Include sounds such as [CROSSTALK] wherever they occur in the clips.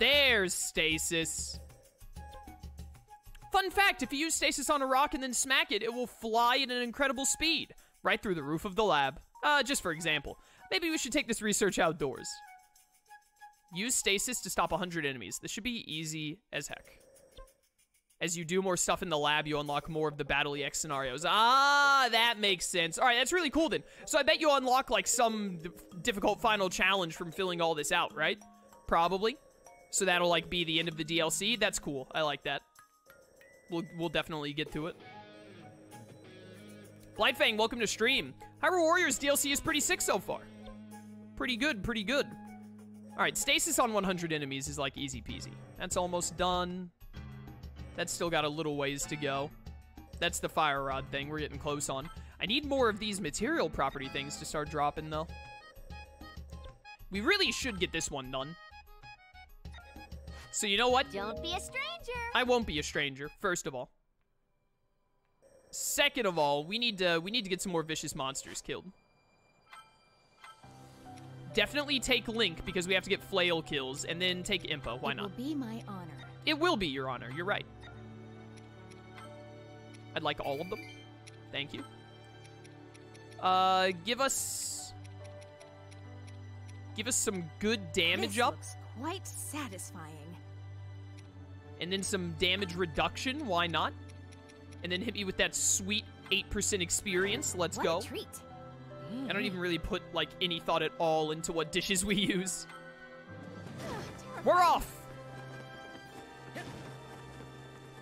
There's stasis. Fun fact, if you use stasis on a rock and then smack it, it will fly at an incredible speed, right through the roof of the lab. Uh, just for example. Maybe we should take this research outdoors. Use stasis to stop 100 enemies. This should be easy as heck. As you do more stuff in the lab, you unlock more of the Battle EX scenarios. Ah, that makes sense. All right, that's really cool then. So I bet you unlock like some difficult final challenge from filling all this out, right? Probably. So that'll like be the end of the DLC. That's cool. I like that. We'll, we'll definitely get to it. Blightfang, welcome to stream. Hyrule Warriors DLC is pretty sick so far. Pretty good, pretty good. All right, stasis on 100 enemies is like easy peasy. That's almost done. That's still got a little ways to go. That's the fire rod thing we're getting close on. I need more of these material property things to start dropping, though. We really should get this one done. So you know what? Don't be a stranger. I won't be a stranger, first of all. Second of all, we need to we need to get some more vicious monsters killed. Definitely take Link because we have to get flail kills, and then take Impa. Why it not? will be my honor. It will be your honor. You're right. I'd like all of them. Thank you. Uh, give us... Give us some good damage this up. looks quite satisfying. And then some damage reduction. Why not? And then hit me with that sweet 8% experience. Let's what go. Treat. I don't even really put, like, any thought at all into what dishes we use. We're off!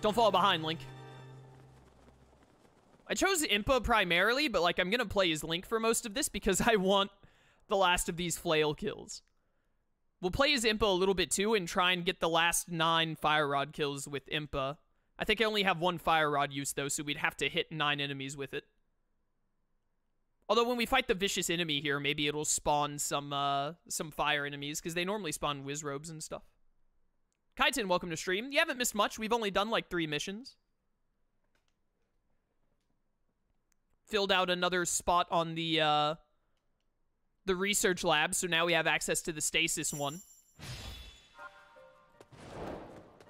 Don't fall behind, Link. I chose Impa primarily, but, like, I'm gonna play as Link for most of this because I want the last of these flail kills. We'll play as Impa a little bit, too, and try and get the last nine Fire Rod kills with Impa. I think I only have one Fire Rod use, though, so we'd have to hit nine enemies with it. Although when we fight the vicious enemy here, maybe it'll spawn some uh, some fire enemies, because they normally spawn Wizrobes and stuff. Kaiten, welcome to stream. You haven't missed much. We've only done like three missions. Filled out another spot on the uh, the research lab, so now we have access to the stasis one.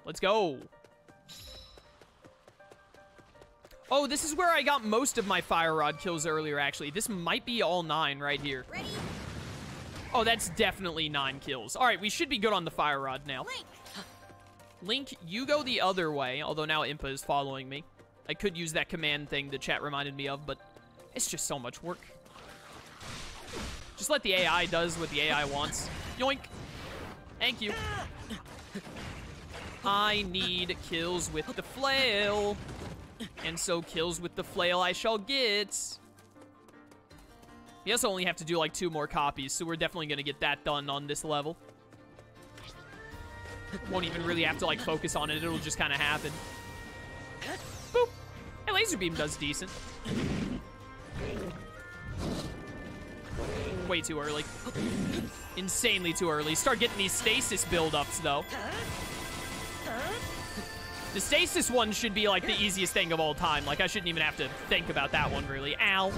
Let's go. Oh, this is where I got most of my fire rod kills earlier, actually. This might be all nine right here. Ready? Oh, that's definitely nine kills. All right, we should be good on the fire rod now. Link. Link, you go the other way, although now Impa is following me. I could use that command thing the chat reminded me of, but it's just so much work. Just let the AI does what the AI wants. Yoink. Thank you. I need kills with the flail. And so kills with the flail I shall get. We also only have to do like two more copies, so we're definitely going to get that done on this level. Won't even really have to like focus on it, it'll just kind of happen. Boop. Hey, laser beam does decent. Way too early. Insanely too early. Start getting these stasis buildups though. The stasis one should be like the easiest thing of all time. Like I shouldn't even have to think about that one really. Ow.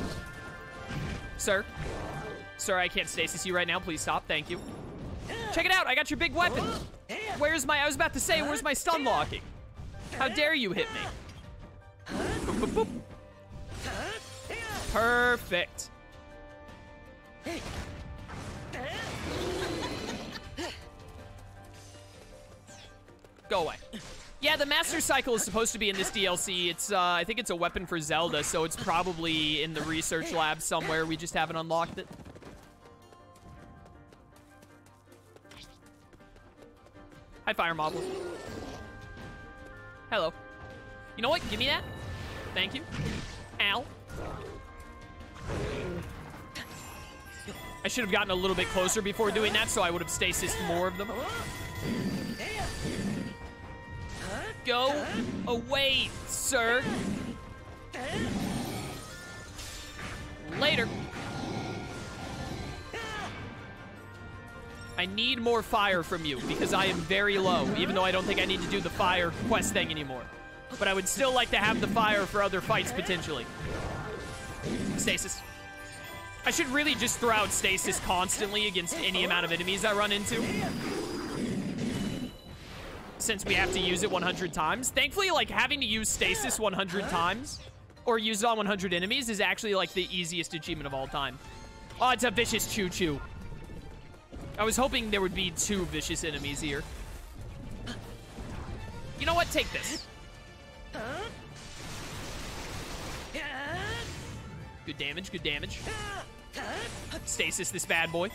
Sir. Sir, I can't stasis you right now. Please stop. Thank you. Check it out. I got your big weapon. Where's my... I was about to say, where's my stun locking? How dare you hit me? Boop, boop, boop. Perfect. [LAUGHS] Go away. Yeah, the Master Cycle is supposed to be in this DLC. It's, uh, I think it's a weapon for Zelda, so it's probably in the research lab somewhere. We just haven't unlocked it. Hi, Fire Moblin. Hello. You know what? Give me that. Thank you. I should have gotten a little bit closer before doing that, so I would have stasis more of them. Go away, sir. Later. I need more fire from you because I am very low, even though I don't think I need to do the fire quest thing anymore. But I would still like to have the fire for other fights, potentially. Stasis. I should really just throw out stasis constantly against any amount of enemies I run into. since we have to use it 100 times. Thankfully, like, having to use stasis 100 times or use it on 100 enemies is actually, like, the easiest achievement of all time. Oh, it's a vicious choo-choo. I was hoping there would be two vicious enemies here. You know what? Take this. Good damage, good damage. Stasis this bad boy.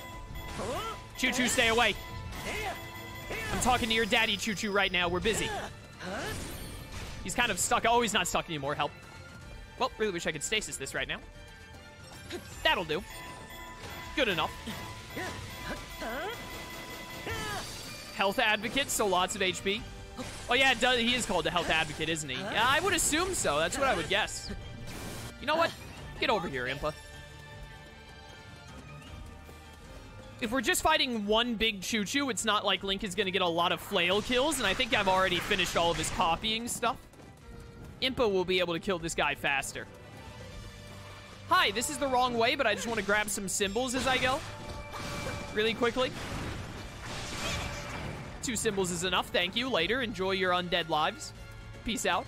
Choo-choo, stay away. I'm talking to your daddy, Choo-choo, right now. We're busy. He's kind of stuck. Oh, he's not stuck anymore. Help. Well, really wish I could stasis this right now. That'll do. Good enough. Health advocate, so lots of HP. Oh yeah, does, he is called a health advocate, isn't he? Yeah, I would assume so. That's what I would guess. You know what? Get over here, Impa. If we're just fighting one big choo-choo, it's not like Link is going to get a lot of flail kills, and I think I've already finished all of his copying stuff. Impa will be able to kill this guy faster. Hi, this is the wrong way, but I just want to grab some symbols as I go. Really quickly. Two symbols is enough, thank you. Later, enjoy your undead lives. Peace out.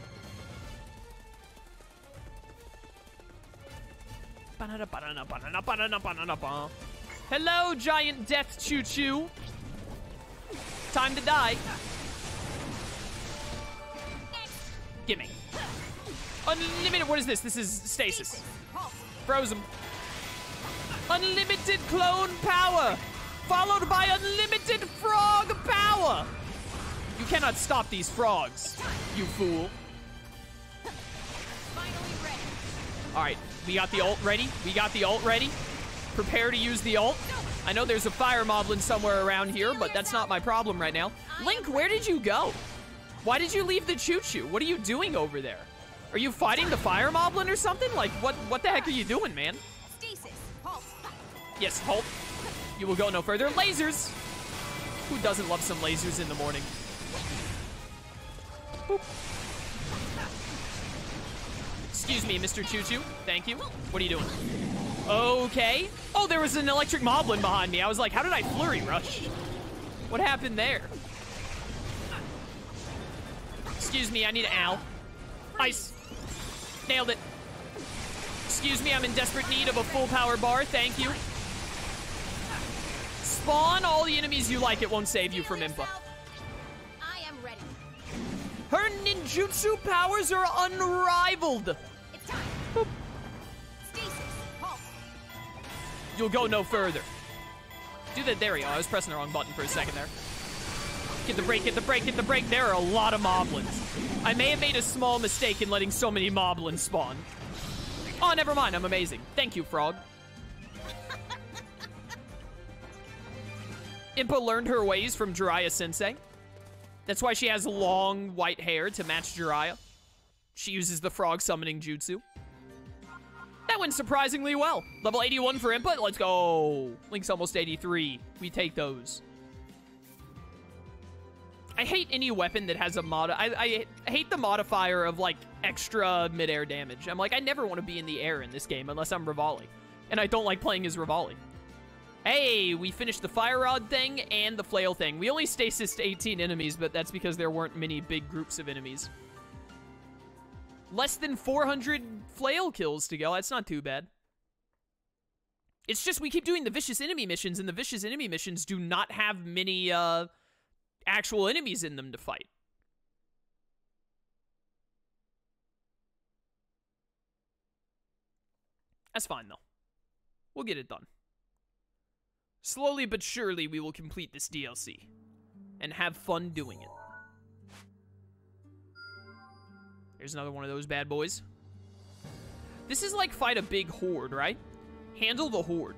Hello, giant death choo-choo. Time to die. Gimme. Unlimited, what is this? This is stasis. Frozen. Unlimited clone power, followed by unlimited frog power. You cannot stop these frogs, you fool. All right, we got the ult ready. We got the ult ready. Prepare to use the ult. I know there's a fire moblin somewhere around here, but that's not my problem right now. Link, where did you go? Why did you leave the choo-choo? What are you doing over there? Are you fighting the fire moblin or something? Like, what what the heck are you doing, man? Stasis. Halt. Yes, halt. You will go no further. Lasers! Who doesn't love some lasers in the morning? Boop. Excuse me, Mr. Choo-Choo. Thank you. What are you doing? Okay. Oh, there was an electric moblin behind me. I was like, how did I flurry rush? What happened there? Excuse me, I need an owl. Ice. Nailed it. Excuse me, I'm in desperate need of a full power bar. Thank you. Spawn all the enemies you like. It won't save you from Impa. I am ready. Her ninjutsu powers are unrivaled. You'll go no further. Do that. There we go. I was pressing the wrong button for a second there. Get the break, get the break, get the break. There are a lot of moblins. I may have made a small mistake in letting so many moblins spawn. Oh, never mind. I'm amazing. Thank you, Frog. [LAUGHS] Impa learned her ways from Jiraiya Sensei. That's why she has long white hair to match Jiraiya. She uses the frog summoning jutsu. That went surprisingly well. Level 81 for Impa. Let's go. Link's almost 83. We take those. I hate any weapon that has a mod. I, I, hate the modifier of like extra midair damage. I'm like, I never want to be in the air in this game unless I'm Revali. And I don't like playing as Revali. Hey, we finished the fire rod thing and the flail thing. We only stasis 18 enemies, but that's because there weren't many big groups of enemies. Less than 400 flail kills to go. That's not too bad. It's just we keep doing the vicious enemy missions, and the vicious enemy missions do not have many uh, actual enemies in them to fight. That's fine, though. We'll get it done. Slowly but surely, we will complete this DLC and have fun doing it. There's another one of those bad boys. This is like fight a big horde, right? Handle the horde.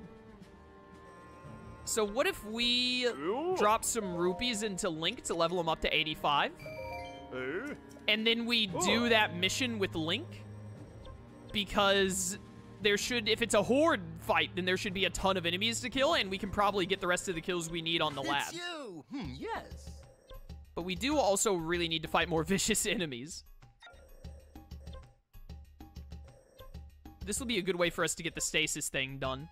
So what if we drop some rupees into Link to level him up to 85? And then we do that mission with Link? Because there should, if it's a horde fight, then there should be a ton of enemies to kill, and we can probably get the rest of the kills we need on the lab. It's you. Hmm, yes. But we do also really need to fight more [LAUGHS] vicious enemies. This will be a good way for us to get the stasis thing done.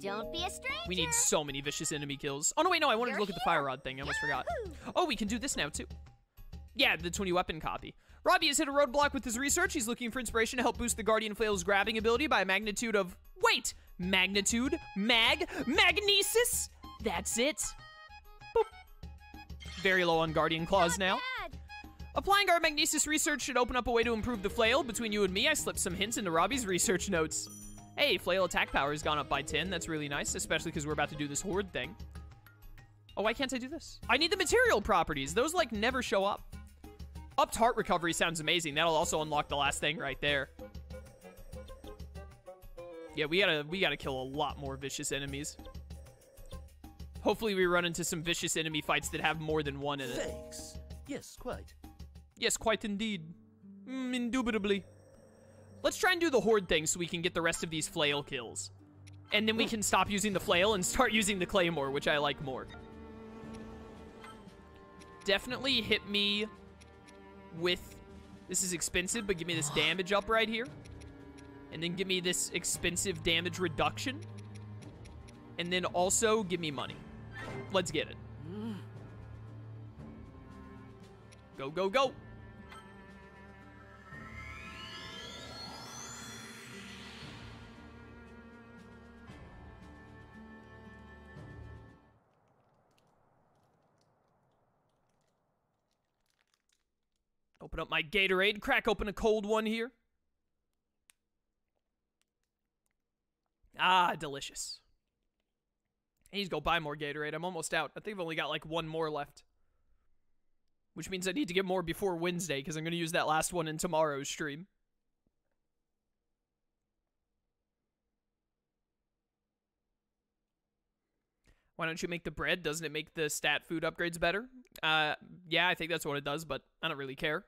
Don't be a stranger. We need so many vicious enemy kills. Oh, no, wait, no, I wanted You're to look at the fire rod thing. I almost forgot. Oh, we can do this now, too. Yeah, the 20 weapon copy. Robbie has hit a roadblock with his research. He's looking for inspiration to help boost the Guardian Flail's grabbing ability by a magnitude of. Wait! Magnitude? Mag? Magnesis? That's it. Boop. Very low on Guardian Claws now. Applying our magnesis research should open up a way to improve the flail. Between you and me, I slipped some hints into Robbie's research notes. Hey, flail attack power has gone up by 10. That's really nice, especially because we're about to do this horde thing. Oh, why can't I do this? I need the material properties. Those, like, never show up. Upped heart recovery sounds amazing. That'll also unlock the last thing right there. Yeah, we gotta we gotta kill a lot more vicious enemies. Hopefully we run into some vicious enemy fights that have more than one in it. Thanks. Yes, quite. Yes, quite indeed. Mm, indubitably. Let's try and do the horde thing so we can get the rest of these flail kills. And then we can stop using the flail and start [LAUGHS] using the claymore, which I like more. Definitely hit me with... This is expensive, but give me this [GASPS] damage up right here. And then give me this expensive damage reduction. And then also give me money. Let's get it. Go, go, go. Open up my Gatorade, crack open a cold one here. Ah, delicious. I need to go buy more Gatorade. I'm almost out. I think I've only got like one more left. Which means I need to get more before Wednesday because I'm going to use that last one in tomorrow's stream. Why don't you make the bread? Doesn't it make the stat food upgrades better? Uh, yeah, I think that's what it does, but I don't really care.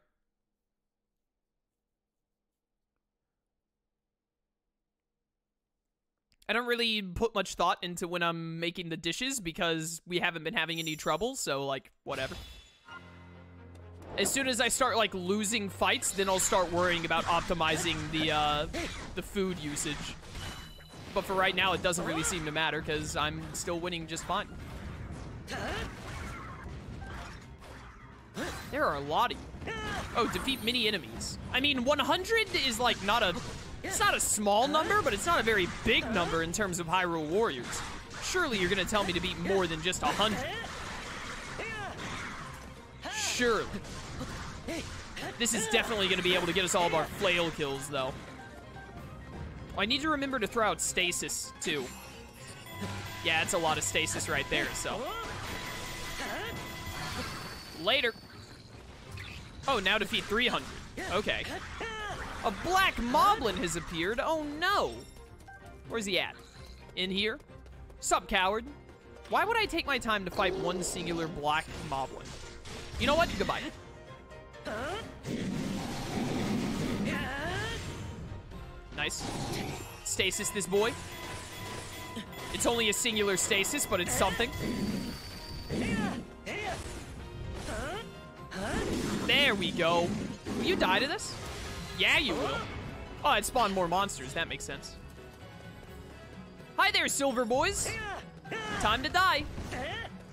I don't really put much thought into when I'm making the dishes because we haven't been having any trouble, so like whatever. As soon as I start like losing fights, then I'll start worrying about optimizing the uh, the food usage. But for right now, it doesn't really seem to matter because I'm still winning just fine. There are a lot of you. Oh, defeat many enemies. I mean, 100 is like not a, it's not a small number, but it's not a very big number in terms of Hyrule Warriors. Surely you're gonna tell me to beat more than just a 100. Surely. This is definitely gonna be able to get us all of our flail kills, though. I need to remember to throw out stasis, too. Yeah, it's a lot of stasis right there, so. Later. Oh, now defeat 300. Okay. A black moblin has appeared. Oh, no. Where's he at? In here? Sup, coward? Why would I take my time to fight one singular black moblin? You know what? Goodbye. Nice. Stasis this boy. It's only a singular stasis, but it's something. There we go. Will you die to this? Yeah, you will. Oh, it spawned more monsters. That makes sense. Hi there, silver boys. Time to die.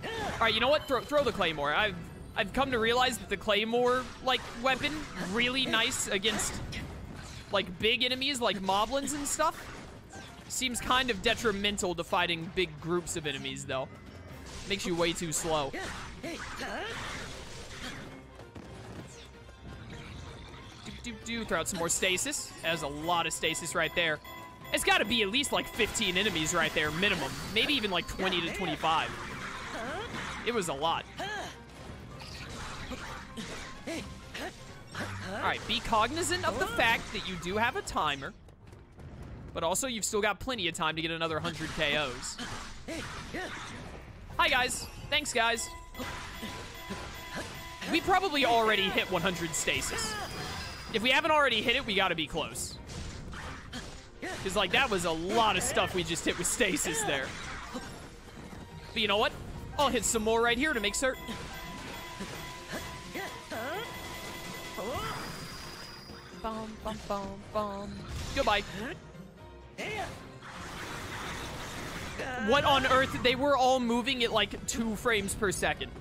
All right, you know what? Throw, throw the claymore. I've I've come to realize that the claymore like weapon really nice against like big enemies like moblins and stuff. Seems kind of detrimental to fighting big groups of enemies though. Makes you way too slow. Do, do. Throw out some more stasis. There's a lot of stasis right there. It's got to be at least like 15 enemies right there, minimum. Maybe even like 20 to 25. It was a lot. Alright, be cognizant of the fact that you do have a timer. But also, you've still got plenty of time to get another 100 KOs. Hi, guys. Thanks, guys. We probably already hit 100 stasis. If we haven't already hit it, we gotta be close. Because, like, that was a lot of stuff we just hit with stasis there. But you know what? I'll hit some more right here to make certain. Bum, bum, bum, bum. Goodbye. What on earth? They were all moving at like two frames per second.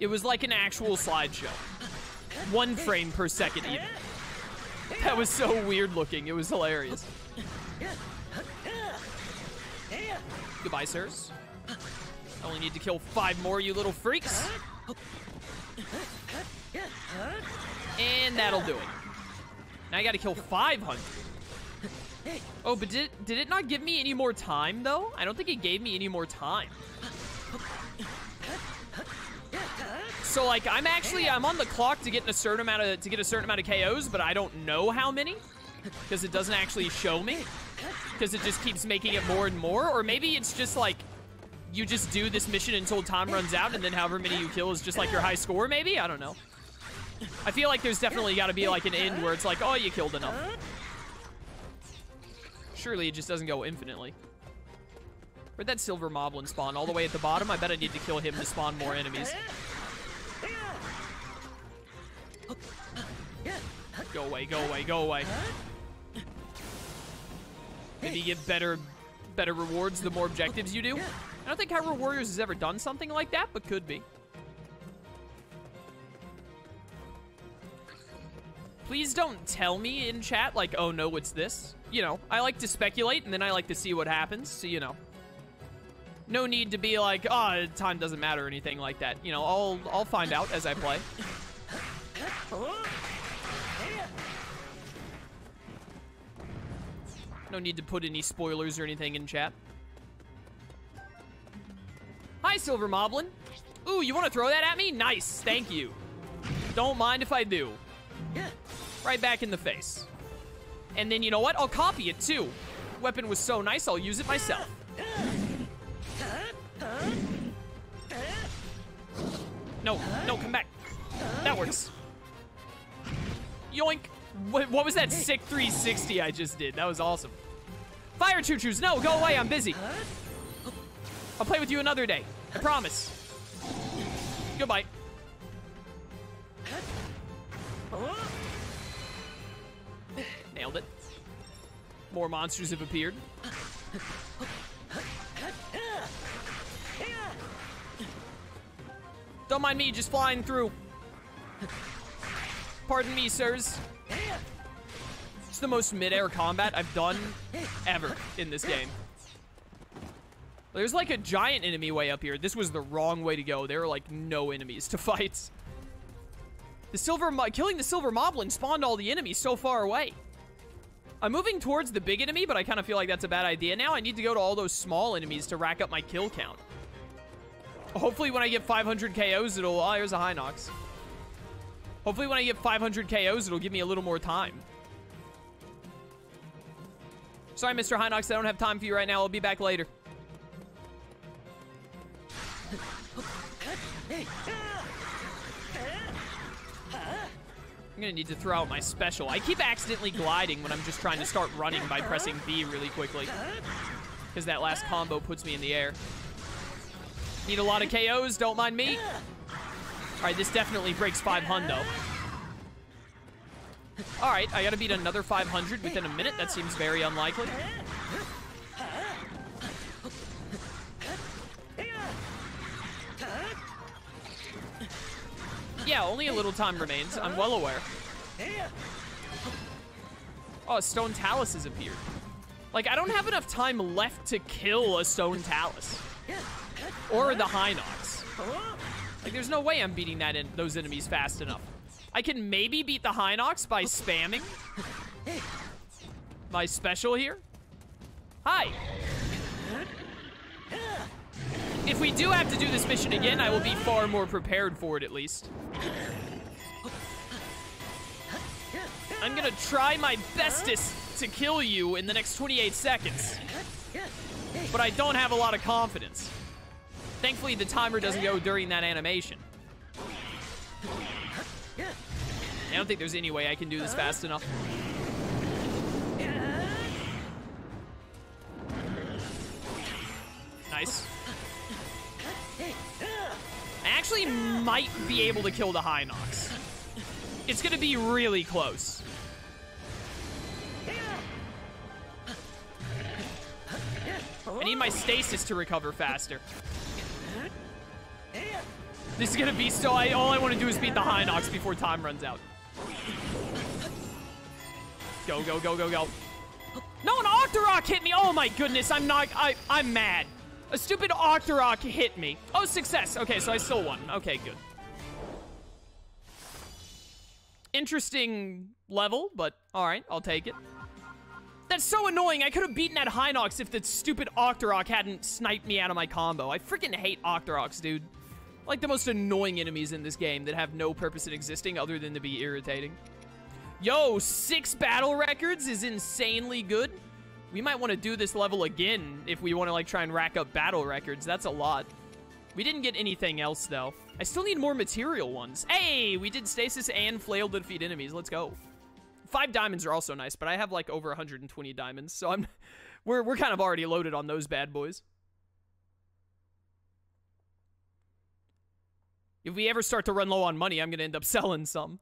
It was like an actual slideshow. One frame per second even. That was so weird looking. It was hilarious. Goodbye, sirs. I only need to kill five more, you little freaks. And that'll do it. Now I gotta kill 500. Oh, but did, did it not give me any more time, though? I don't think it gave me any more time. So, like, I'm actually, I'm on the clock to get a certain amount of, to get a certain amount of KOs, but I don't know how many. Because it doesn't actually show me. Because it just keeps making it more and more. Or maybe it's just, like, you just do this mission until time runs out, and then however many you kill is just, like, your high score, maybe? I don't know. I feel like there's definitely got to be, like, an end where it's like, oh, you killed enough. Surely it just doesn't go infinitely. Where'd that silver moblin spawn? All the way at the bottom? I bet I need to kill him to spawn more enemies. Go away, go away, go away. Maybe you get better better rewards the more objectives you do. I don't think Hyrule Warriors has ever done something like that, but could be. Please don't tell me in chat, like, oh no, it's this. You know, I like to speculate, and then I like to see what happens, so, you know. No need to be like, oh, time doesn't matter or anything like that. You know, I'll, I'll find out as I play. [LAUGHS] No need to put any spoilers or anything in chat. Hi, Silver Moblin. Ooh, you want to throw that at me? Nice, thank you. Don't mind if I do. Right back in the face. And then, you know what? I'll copy it, too. Weapon was so nice, I'll use it myself. No, no, come back. That works. Yoink. What, what was that sick 360 I just did? That was awesome. Fire choo-choos, no, go away, I'm busy. I'll play with you another day. I promise. Goodbye. Nailed it. More monsters have appeared. Don't mind me, just flying through. Pardon me, sirs. It's the most mid-air combat I've done ever in this game. There's like a giant enemy way up here. This was the wrong way to go. There are like no enemies to [LAUGHS] fight. The silver, killing the silver moblin spawned all the enemies so far away. I'm moving towards the big enemy, but I kind of feel like that's a bad idea now. I need to go to all those small enemies to rack up my kill count. Hopefully when I get 500 KOs, it'll... Oh, here's a Hinox. Hopefully when I get 500 KOs, it'll give me a little more time. Sorry, Mr. Hinox, I don't have time for you right now. I'll be back later. I'm gonna need to throw out my special. I keep accidentally gliding when I'm just trying to start running by pressing B really quickly. Because that last combo puts me in the air. Need a lot of KOs, don't mind me. All right, this definitely breaks 5 hundo. All right, I gotta beat another 500 within a minute. That seems very unlikely. Yeah, only a little time remains. I'm well aware. Oh, a stone talus has appeared. Like, I don't have enough time left to kill a stone talus. Or the Hinox. Like, there's no way I'm beating that in those enemies fast enough. I can maybe beat the Hinox by spamming my special here. Hi. If we do have to do this mission again, I will be far more prepared for it at least. I'm gonna try my bestest to kill you in the next 28 seconds. But I don't have a lot of confidence. Thankfully, the timer doesn't go during that animation. I don't think there's any way I can do this fast enough. Nice. I actually might be able to kill the Hinox. It's gonna be really close. I need my stasis to recover faster. This is gonna be so I all I want to do is beat the Hinox before time runs out. Go, go, go, go, go. No, an Octorok hit me! Oh my goodness, I'm not I I'm mad. A stupid Octorok hit me. Oh, success. Okay, so I still won. Okay, good. Interesting level, but alright, I'll take it. That's so annoying. I could have beaten that Hinox if the stupid Octorok hadn't sniped me out of my combo. I freaking hate Octoroks, dude. Like the most annoying enemies in this game that have no purpose in existing other than to be irritating. Yo, six battle records is insanely good. We might want to do this level again if we want to like try and rack up battle records. That's a lot. We didn't get anything else though. I still need more material ones. Hey, we did stasis and flail to defeat enemies. Let's go. Five diamonds are also nice, but I have like over 120 diamonds, so I'm [LAUGHS] we're we're kind of already loaded on those bad boys. If we ever start to run low on money, I'm gonna end up [LAUGHS] selling some.